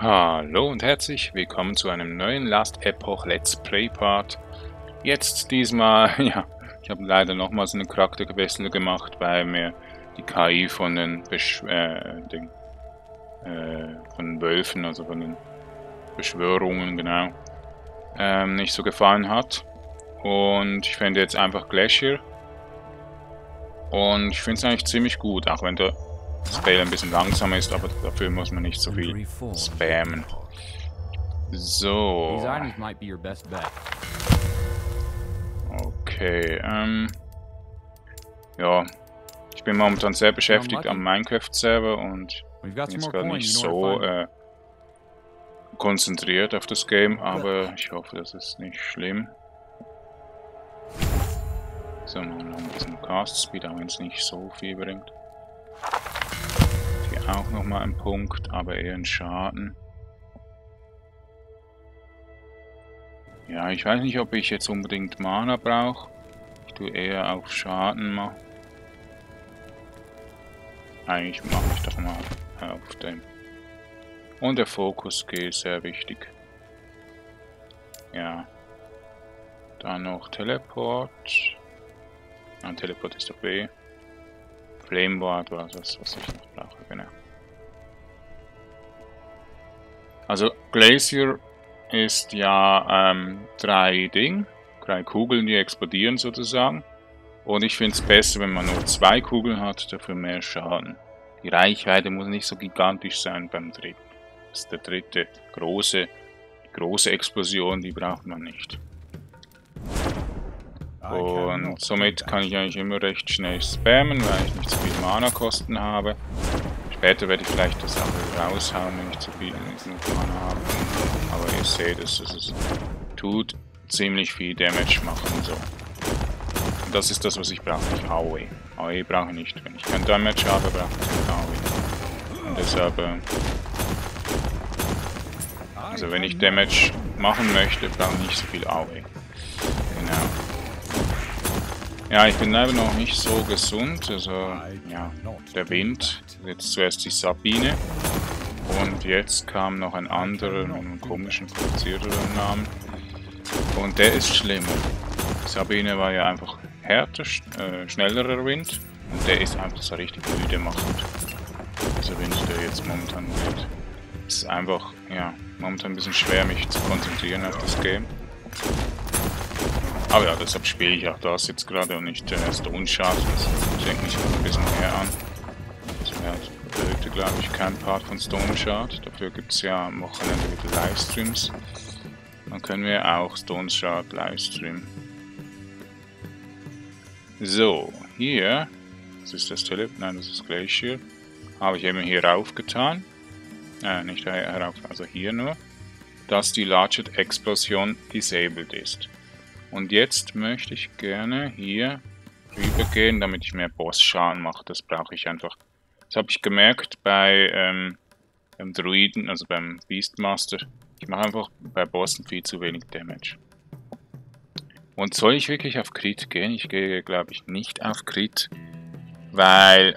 Hallo und herzlich willkommen zu einem neuen Last Epoch Let's Play Part. Jetzt diesmal, ja, ich habe leider nochmals eine Charakterwechsel gemacht, weil mir die KI von den, Besch äh, den äh, von Wölfen, also von den Beschwörungen, genau, ähm, nicht so gefallen hat. Und ich finde jetzt einfach Glacier. Und ich finde es eigentlich ziemlich gut, auch wenn der Spell ein bisschen langsam ist, aber dafür muss man nicht so viel spammen. So. Okay, ähm... Ja, ich bin momentan sehr beschäftigt am Minecraft-Server und bin jetzt gerade nicht so äh, konzentriert auf das Game, aber ich hoffe, das ist nicht schlimm. So, machen wir noch ein bisschen Cast Speed, auch wenn es nicht so viel bringt auch nochmal ein Punkt, aber eher ein Schaden. Ja, ich weiß nicht, ob ich jetzt unbedingt Mana brauche. Ich tue eher auf Schaden machen. Eigentlich mache ich doch mal auf dem. Und der Fokus ist sehr wichtig. Ja. Dann noch Teleport. Ah, Teleport ist der B. Flame Ward war das, was ich noch brauche, genau. Also Glacier ist ja ähm, drei Ding, drei Kugeln, die explodieren sozusagen. Und ich finde es besser, wenn man nur zwei Kugeln hat, dafür mehr Schaden. Die Reichweite muss nicht so gigantisch sein beim dritten. Das ist der dritte große, große Explosion, die braucht man nicht. Und somit kann ich eigentlich immer recht schnell spammen, weil ich nicht so viel Mana-Kosten habe. Später werde ich vielleicht das auch raushauen, wenn ich zu viel Mana habe. Aber ihr seht es, es tut ziemlich viel Damage machen. So. Und das ist das, was ich brauche, nicht AOE. AOE brauche ich nicht. Wenn ich kein Damage habe, brauche ich kein AOE. Und deshalb... Äh, also wenn ich Damage machen möchte, brauche ich nicht so viel AOE. Genau. Ja, ich bin leider noch nicht so gesund. Also, ja, der Wind. Jetzt zuerst die Sabine. Und jetzt kam noch ein anderer, einen komischen, komplizierteren Namen. Und der ist schlimmer. Sabine war ja einfach härter, äh, schnellerer Wind. Und der ist einfach so richtig müde machend. Dieser Wind, der jetzt momentan wird. Es ist einfach, ja, momentan ein bisschen schwer, mich zu konzentrieren auf das Game. Aber ja, deshalb spiele ich auch das jetzt gerade und nicht äh, Stone Shard. Das fängt mich ein bisschen mehr an. Ja, benötigt glaube ich kein Part von Stone Shard. Dafür gibt es ja am Wochenende wieder Livestreams. Dann können wir auch Stone Shard livestreamen. So, hier, das ist das Tele nein, das ist Glacier, habe ich eben hier raufgetan, äh, nicht herauf, also hier nur, dass die Largest Explosion disabled ist. Und jetzt möchte ich gerne hier rübergehen, damit ich mehr Boss-Schaden mache. Das brauche ich einfach. Das habe ich gemerkt bei ähm, beim Druiden, also beim Beastmaster. Ich mache einfach bei Bossen viel zu wenig Damage. Und soll ich wirklich auf Crit gehen? Ich gehe, glaube ich, nicht auf Crit, weil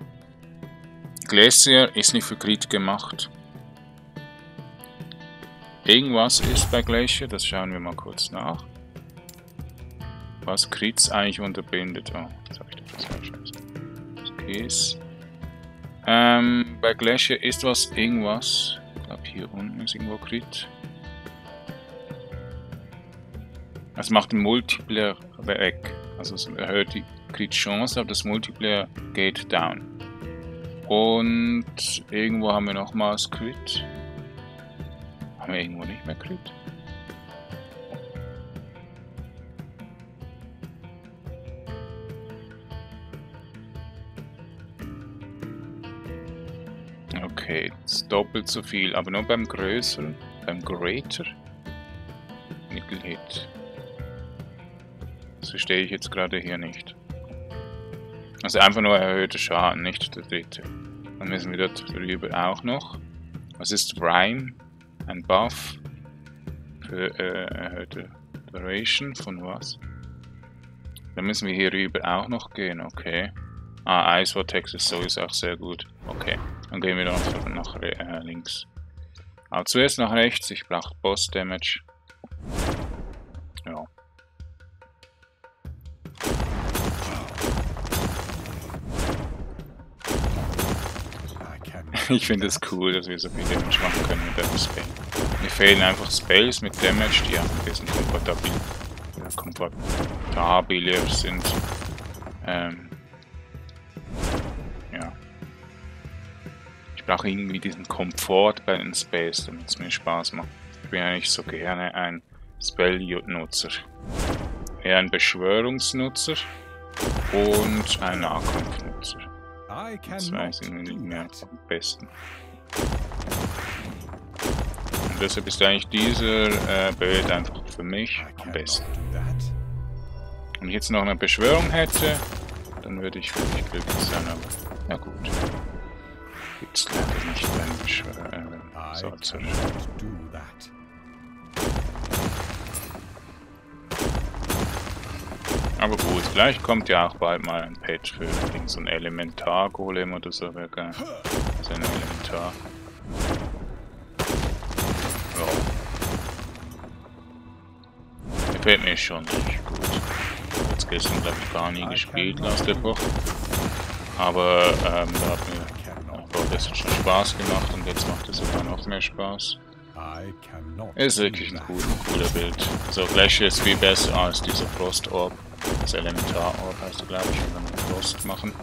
Glacier ist nicht für Crit gemacht. Irgendwas ist bei Glacier, das schauen wir mal kurz nach was Crits eigentlich unterbindet. Oh, jetzt habe ich doch das falsch Keys. Ähm, bei Glacier ist was, irgendwas. Ich glaube hier unten ist irgendwo Crit. Es macht den Multiplayer weg. Also es erhöht die Crit-Chance, aber das Multiplayer geht down. Und irgendwo haben wir nochmals Crit. Haben wir irgendwo nicht mehr Crit? Doppelt so viel, aber nur beim größeren, beim Greater Nickel Hit. Das verstehe ich jetzt gerade hier nicht. Also einfach nur erhöhter Schaden, nicht der dritte. Dann müssen wir dort drüber auch noch. Was ist Rhyme? Ein Buff für äh, erhöhte Duration von was? Dann müssen wir hier rüber auch noch gehen, okay. Ah, Ice Vortex ist sowieso auch sehr gut. Okay. Dann gehen wir noch nach äh, links. Aber zuerst nach rechts, ich brauche Boss Damage. Ja. Ich finde es cool, dass wir so viel Damage machen können mit dem Spell. Mir fehlen einfach Spells mit Damage, die einfach ein bisschen komfortabil, ja, komfortabilier sind. Ähm, Ich brauche irgendwie diesen Komfort bei den Spells, damit es mir Spaß macht. Ich bin ja nicht so gerne ein Spell-Nutzer. Eher ein Beschwörungsnutzer und ein Nahkampfnutzer. Das weiß ich nicht mehr am besten. Und deshalb ist eigentlich dieser äh, Bild einfach für mich am besten. Wenn ich jetzt noch eine Beschwörung hätte, dann würde ich wirklich glücklich sein, aber ja gut. Gibt's leider nicht beim Beschwör äh, Sorcerer. Aber gut, vielleicht kommt ja auch bald mal ein Patch für so ein Elementar-Golem oder so, wäre geil. So ein Elementar. Ja. Gefällt mir schon richtig gut. Jetzt gestern glaube ich gar nie gespielt, Last Epoch. Aber ähm, da hat mir auch gestern schon Spaß gemacht und jetzt macht es sogar noch mehr Spaß. Ist wirklich ein cooler, cooler Bild. So, Glacier ist viel besser als dieser Frost Orb. Das Elementar-Orb heißt er, glaube ich, wenn wir Frost machen.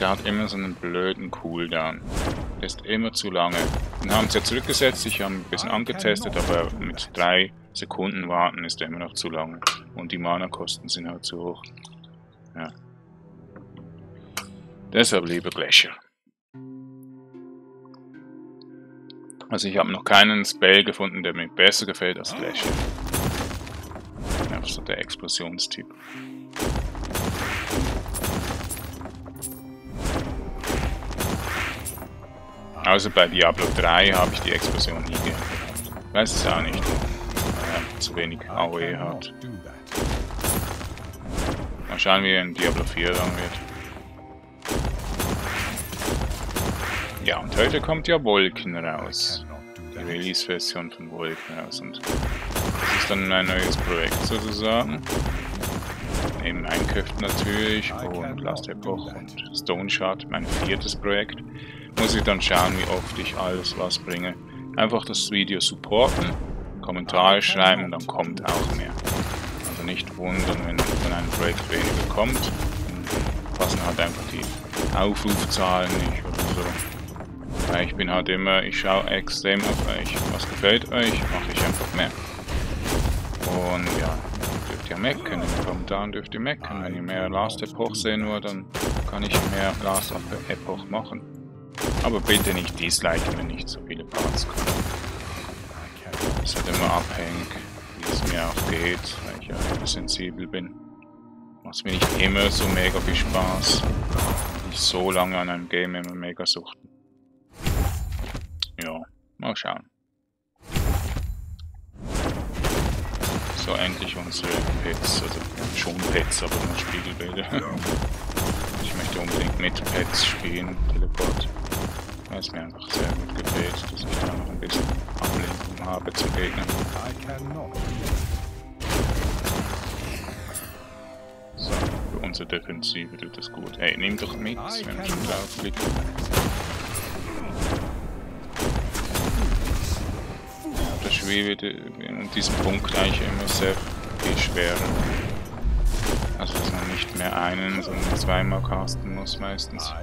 Der hat immer so einen blöden Cooldown. Der ist immer zu lange. Den haben sie ja zurückgesetzt, ich habe ein bisschen angetestet, aber mit drei Sekunden warten ist der immer noch zu lange. Und die Mana-Kosten sind halt zu hoch. Ja. Deshalb lieber Glacier. Also ich habe noch keinen Spell gefunden, der mir besser gefällt als Glacier. Einfach so der Explosionstyp. Also bei Diablo 3 habe ich die Explosion nie gehabt. Weiß es auch nicht, weil er zu wenig AOE hat. Mal schauen, wie er in Diablo 4 dann wird. Ja, und heute kommt ja Wolken raus. Die Release-Version von Wolken raus. Und das ist dann ein neues Projekt sozusagen. Neben Minecraft natürlich und Last Epoch und Stone Shard, mein viertes Projekt. Muss ich dann schauen, wie oft ich alles was bringe. Einfach das Video supporten, Kommentare schreiben, dann kommt auch mehr. Also nicht wundern, wenn von einem Projekt weniger kommt. Passen halt einfach die Aufrufzahlen nicht oder so. Ich bin halt immer, ich schaue extrem auf euch. Was gefällt euch, mache ich einfach mehr. Und ja, dürft ihr mecken, in den Kommentaren dürft ihr mecken. Wenn ihr mehr Last Epoch sehen wollt, dann kann ich mehr Last Epoch machen. Aber bitte nicht disliken, wenn nicht so viele Parts kommen. Das halt immer abhängig, wie es mir auch geht, weil ich ja sensibel bin. Macht mir nicht immer so mega viel Spaß. Nicht so lange an einem Game immer mega suchten. Ja, mal schauen. So, endlich unsere Pets, also schon Pets, aber nur Spiegelbilder. ich möchte unbedingt mit Pets spielen, Teleport. Da ist mir einfach sehr gut gefällt, dass ich da noch ein bisschen Ablenkung habe zum Gegner. So, für unsere Defensive tut das gut. Ey, nimm doch mit, wenn wir schon drauf klicken. Spiel wird in diesem Punkt eigentlich immer sehr viel schwerer. Also dass man nicht mehr einen, sondern zweimal casten muss meistens.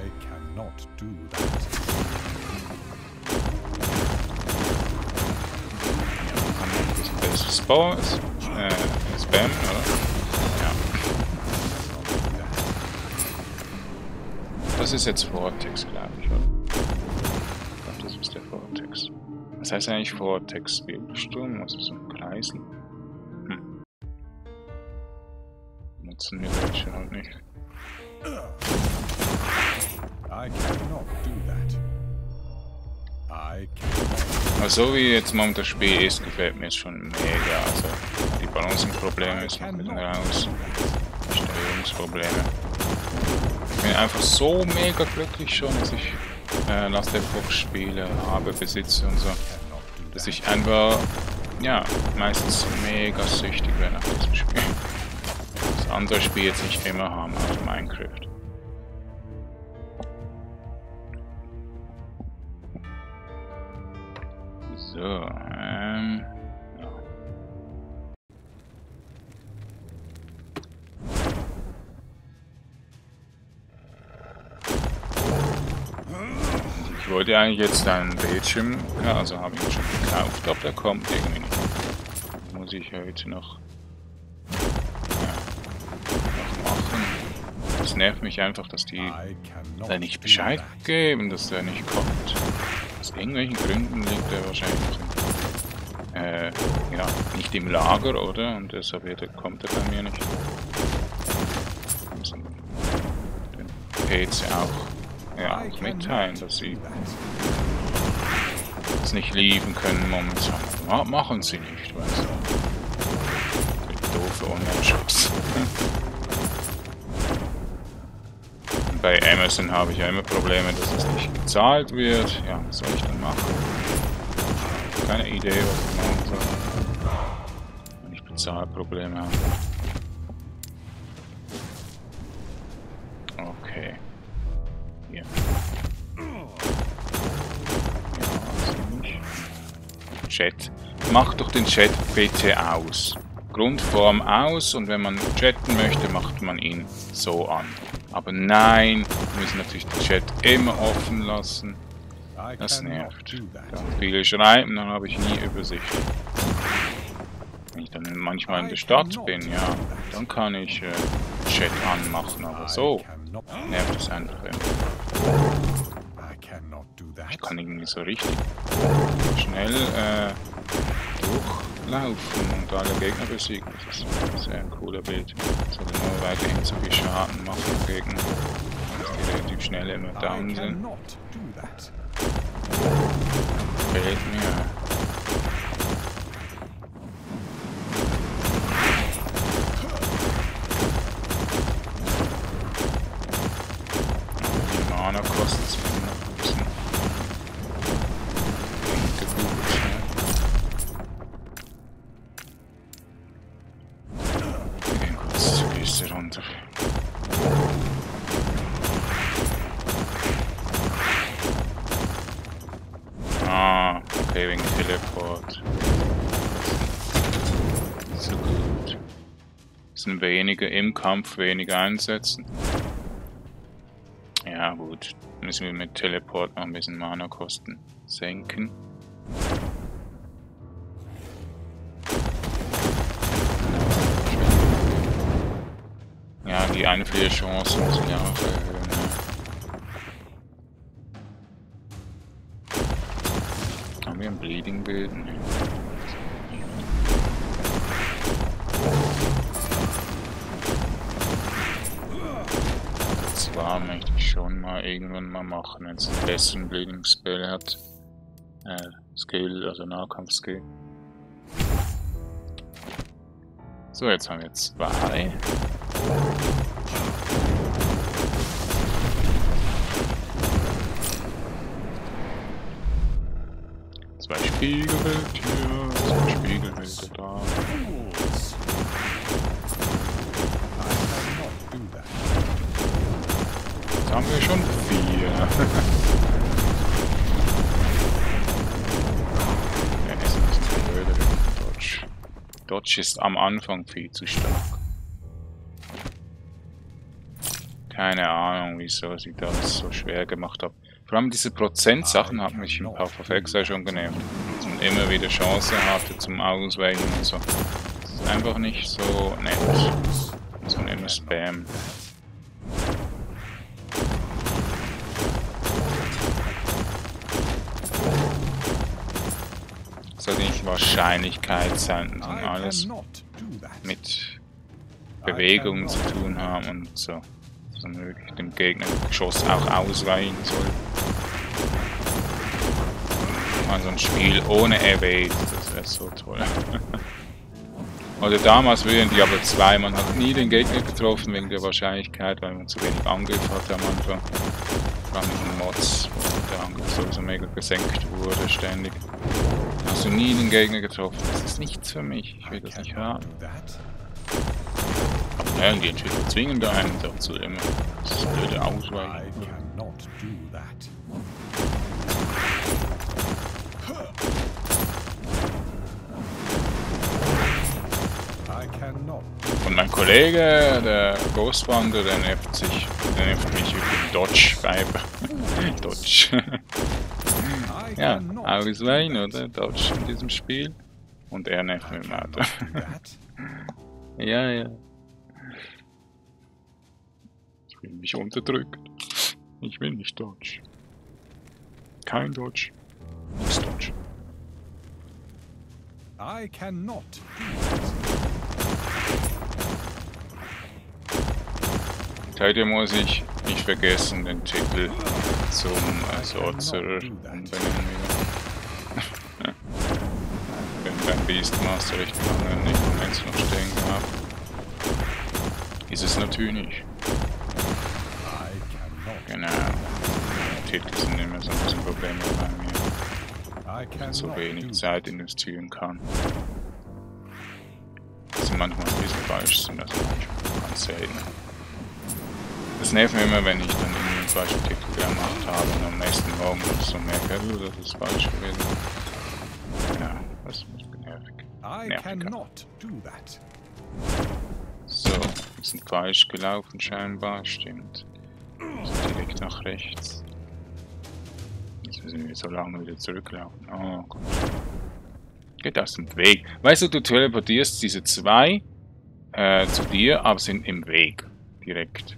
Spam, äh, Spam, oder? Ja. Das ist jetzt Vortex, glaube ich, oder? Ich glaube, das ist der Vortex. Was heißt eigentlich Vortex? Wirbelsturm? Was ist so ein Kreisel? Hm. Nutzen wir Deutsche halt nicht. Aber so wie jetzt momentan das Spiel ist, gefällt mir es schon mega. Also die Balancing-Probleme sind bisschen raus. Steuerungsprobleme. Ich bin einfach so mega glücklich schon, dass ich äh, Last Epoch spiele, habe, besitze und so, dass ich einfach, ja, meistens mega süchtig werde nach diesem Spiel. Das andere Spiel jetzt nicht immer haben, also Minecraft. So, ähm... Wollte eigentlich jetzt einen Bildschirm, ja, also habe ich ihn schon gekauft, aber der kommt irgendwie nicht. Muss ich heute noch, ja, noch machen. Es nervt mich einfach, dass die da nicht Bescheid geben, dass der nicht kommt. Aus irgendwelchen Gründen liegt er wahrscheinlich in, äh, ja, nicht im Lager, oder? Und deshalb kommt er bei mir nicht. Den PC auch ja, mitteilen, dass sie es nicht lieben können momentan. Ja, machen sie nicht, weißt du. Doofe Online-Shops. Bei Amazon habe ich ja immer Probleme, dass es nicht gezahlt wird. Ja, was soll ich dann machen? Keine Idee, was ich machen soll. Wenn ich Bezahlprobleme habe. Chat. Macht doch den Chat bitte aus. Grundform aus und wenn man chatten möchte, macht man ihn so an. Aber nein, wir müssen natürlich den Chat immer offen lassen. Das nervt. Dann viele schreiben, dann habe ich nie Übersicht. Wenn ich dann manchmal in der Stadt bin, ja, dann kann ich äh, Chat anmachen, aber so nervt es einfach immer. Ich kann irgendwie so richtig schnell äh, durchlaufen und alle Gegner besiegen. Das ist sehr ein cooler Bild. Sollte nur weiterhin so viel Schaden machen gegen die relativ schnell immer down sind. Fehlt mir. Weniger im Kampf, weniger einsetzen. Ja gut, müssen wir mit Teleport noch ein bisschen Mana-Kosten senken. Ja, die Einfliegerchancen müssen ja auch erhöhen. Haben wir ein Bleeding-Bild? Nee. zwar möchte ich schon mal irgendwann mal machen, wenn es einen besseren Bleeding Spell hat. Äh, Skill, also Nahkampf-Skill. So, jetzt haben wir zwei. Spiegelbild hier, zwei Spiegelbilder da. haben wir schon vier. ja, ist ein bisschen blöder Dodge. Dodge ist am Anfang viel zu stark. Keine Ahnung, wieso sie das so schwer gemacht haben. Vor allem diese Prozentsachen haben mich im Path of Exile schon genervt. Immer wieder Chance hatte zum Ausweichen und so. Das ist einfach nicht so nett. Man immer spam. sollte nicht Wahrscheinlichkeit sein, sondern alles mit Bewegungen zu tun haben und so. Man wirklich dem Gegner Geschoss auch ausweichen soll. Also ein Spiel ohne Evade, das wäre so toll. Oder damals während Diablo 2, man hat nie den Gegner getroffen wegen der Wahrscheinlichkeit, weil man zu wenig Angriff hatte am Anfang. Vor allem mit den Mods, wo man da sowieso mega gesenkt wurde, ständig. Hast du nie den Gegner getroffen? Das ist nichts für mich. Ich will das nicht haben. Aber die Entwickler zwingen da einen dazu immer. Das ist blöde Ausweichen. Kollege, der Ghostwander, der nervt sich, der nervt mich über den Dodge-Vibe. Dodge. ja, Ausweichen, oder? Dodge in diesem Spiel. Und er nervt mit dem Auto. ja, ja. Ich will mich unterdrücken. Ich will nicht Dodge. Kein Dodge. Nichts Dodge. I cannot Heute muss ich nicht vergessen, den Titel zum Sorcerer umbenennen wieder. Bin beim Beastmaster recht lange nicht im noch stehen gehabt. Ist es natürlich. Genau. Titel sind immer so ein bisschen Probleme bei mir. So wenig Zeit investieren kann. Sie manchmal ein bisschen falsch sind, also manchmal ganz selten. Das nervt mich immer, wenn ich dann irgendwie einen falschen Titel gemacht habe und am nächsten Morgen so merke, oh, das ist falsch gewesen. Ja, das ist nervig. Nervig. So, wir sind falsch gelaufen scheinbar, stimmt. Also direkt nach rechts. Jetzt müssen wir so lange wieder zurücklaufen. Oh Gott. Geht aus dem Weg. Weißt du, du teleportierst diese zwei äh, zu dir, aber sind im Weg. Direkt.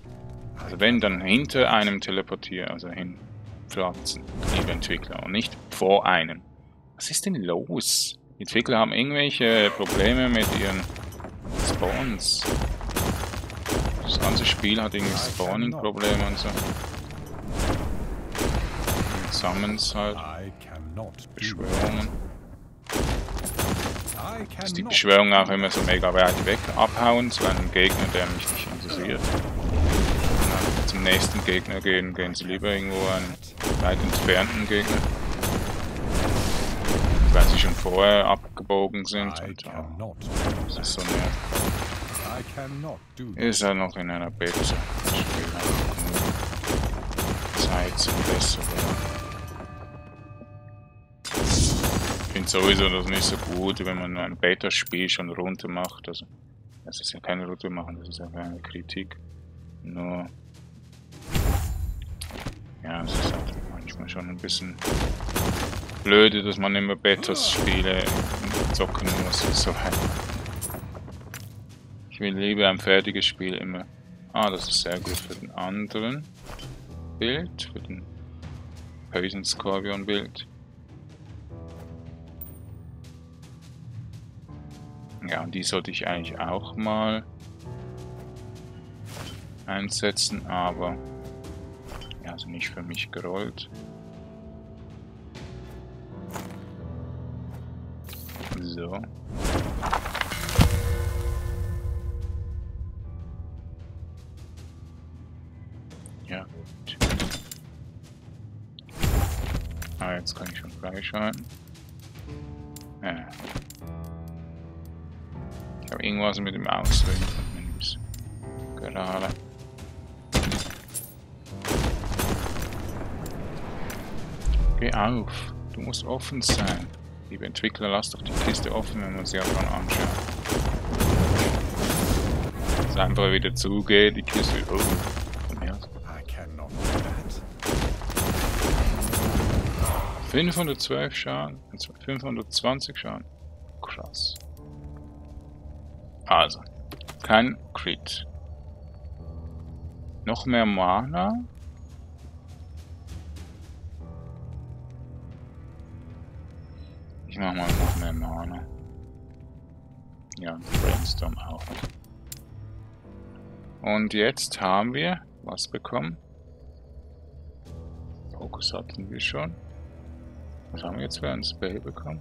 Also wenn, dann hinter einem teleportieren, also hinpflanzen, die Entwickler, und nicht vor einem. Was ist denn los? Die Entwickler haben irgendwelche Probleme mit ihren Spawns. Das ganze Spiel hat irgendwie Spawning-Probleme und so. Mit Summons halt. Beschwörungen. Dass die Beschwörungen auch immer so mega weit weg abhauen zu einem Gegner, der mich nicht interessiert zum nächsten Gegner gehen, gehen sie lieber irgendwo einen weit entfernten Gegner. Weil sie schon vorher abgebogen sind und oh, das ist so nervig. Ist ja noch in einer Beta. Zeit zum Besseren. Ich finde sowieso das nicht so gut, wenn man ein Beta-Spiel schon runter macht. Also, das ist ja keine runter machen, das ist ja keine Kritik. Nur ja, es ist halt manchmal schon ein bisschen blöde, dass man immer Betas-Spiele zocken muss und so weiter. Ich will lieber ein fertiges Spiel immer. Ah, das ist sehr gut für den anderen Bild, für den Poison Scorpion Bild. Ja, und die sollte ich eigentlich auch mal einsetzen, aber also nicht für mich gerollt. So. Ja, gut. Ah, jetzt kann ich schon freischalten. Ja. Ich habe irgendwas mit dem Auswählen von Menüs. Gerade. Geh auf. Du musst offen sein. Liebe Entwickler, lasst doch die Kiste offen, wenn man sie einfach anschaut. Dass einfach wieder zugeht, die Kiste. Oh, komm her. 512 Schaden, 520 Schaden. Krass. Also, kein Crit. Noch mehr Mana. Ich mach mal noch mehr Mana. Ja, Brainstorm auch. Und jetzt haben wir was bekommen. Fokus hatten wir schon. Was haben wir jetzt für ein Spell bekommen?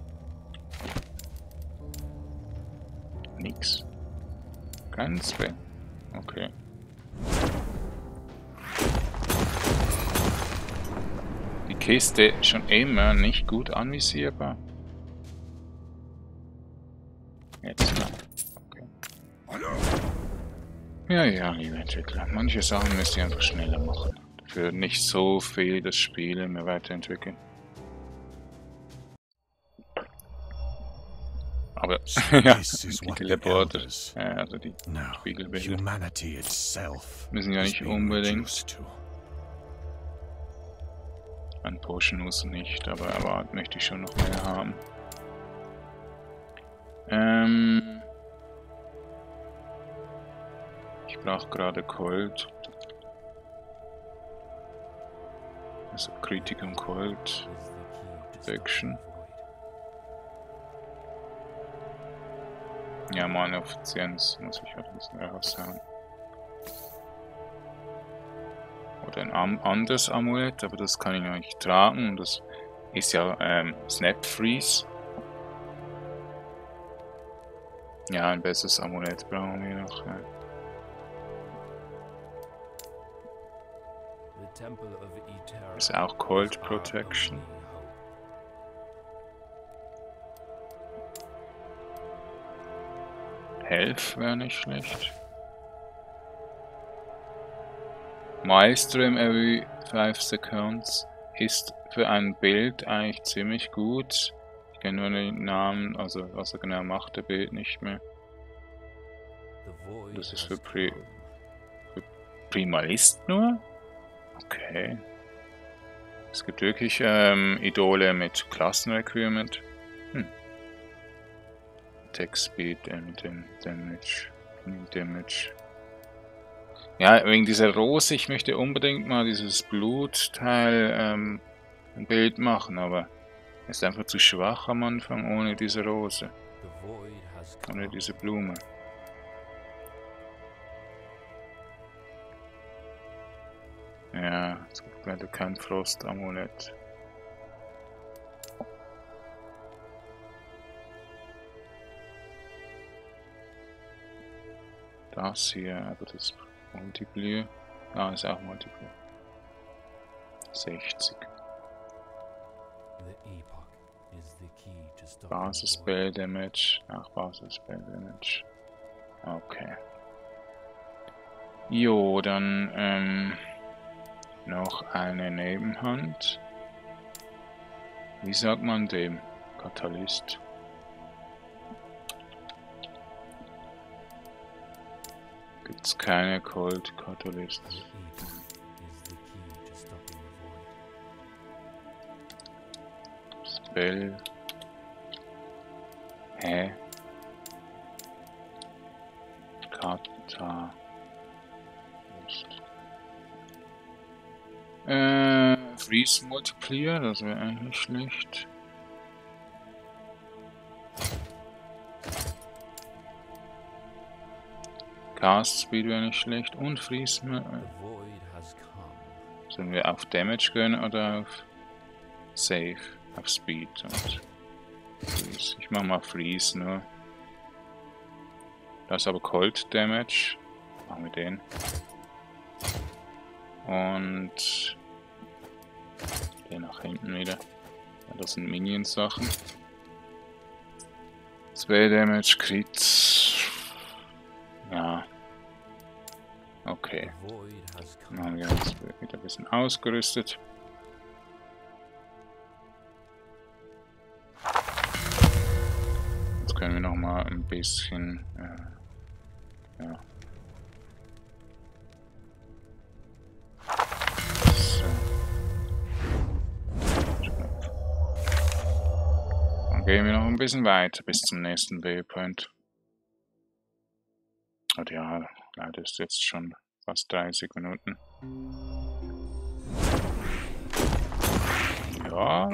Nix. Kein Spell. Okay. Kiste schon immer nicht gut anvisierbar. Ja, ja, liebe Entwickler. Manche Sachen müsst ihr einfach schneller machen. Dafür nicht so viel das Spiel mehr weiterentwickeln. Aber ja, die Teleporter, äh, also die Spiegelbilder, müssen ja nicht unbedingt. Ein Potion muss nicht, aber erwarten möchte ich schon noch mehr haben. Ähm brauche gerade Cold. Also Critical Cold Protection. Ja, meine Effizienz muss ich halt ein bisschen raushauen. Oder ein anderes Amulett, aber das kann ich noch nicht tragen. Das ist ja ähm, Snap Freeze. Ja, ein besseres Amulett brauchen wir noch. Ja. Ist auch Cold Protection. Health wäre nicht schlecht. Maelstrom every 5 seconds ist für ein Bild eigentlich ziemlich gut. Ich kenne nur den Namen, also was er genau macht, der Bild nicht mehr. Das ist für, Pri für Primalist nur? Okay. Es gibt wirklich ähm, Idole mit Klassenrequirement. Hm. Attack Speed and Damage. Damage. Ja, wegen dieser Rose, ich möchte unbedingt mal dieses Blutteil ähm, ein Bild machen, aber ist einfach zu schwach am Anfang ohne diese Rose. Ohne diese Blume. Ja, es gibt leider kein Frostamulett. Das hier, aber das Multiplier. Ah, ist auch Multiplier. 60. Basis Spell Damage. Ach, Basis Spell Damage. Okay. Jo, dann ähm, noch eine Nebenhand. Wie sagt man dem? Katalyst. Gibt's keine Cold Catalysts. Spell. Hä? Kata. Äh, Freeze Multiplier, das wäre eigentlich schlecht. Cast Speed wäre nicht schlecht und Freeze. Sollen wir auf Damage gehen oder auf Save? Auf Speed und Freeze. Ich mach mal Freeze nur. Das ist aber Cold Damage. Machen wir den. Und den nach hinten wieder. das sind Minions-Sachen. 2 Damage, Crits. Ja. Okay. Dann haben wir uns wieder ein bisschen ausgerüstet. Jetzt können wir noch mal ein bisschen äh, ja. Gehen wir noch ein bisschen weiter bis zum nächsten Waypoint. Und ja, leider ist jetzt schon fast 30 Minuten. Ja.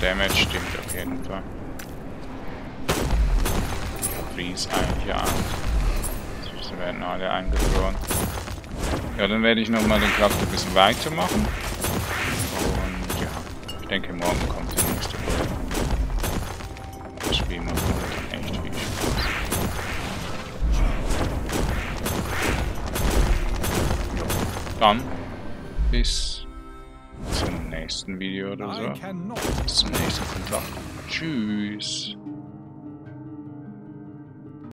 Damage stimmt auf jeden Fall. Freeze eigentlich ja. Sie werden alle eingefroren. Ja, dann werde ich nochmal den Charakter ein bisschen weitermachen. Und ja, ich denke morgen kommt die nächste Folge. Spiel macht momentan echt viel Spaß. Dann bis zum nächsten Video oder so. Bis zum nächsten Kontakt. Tschüss.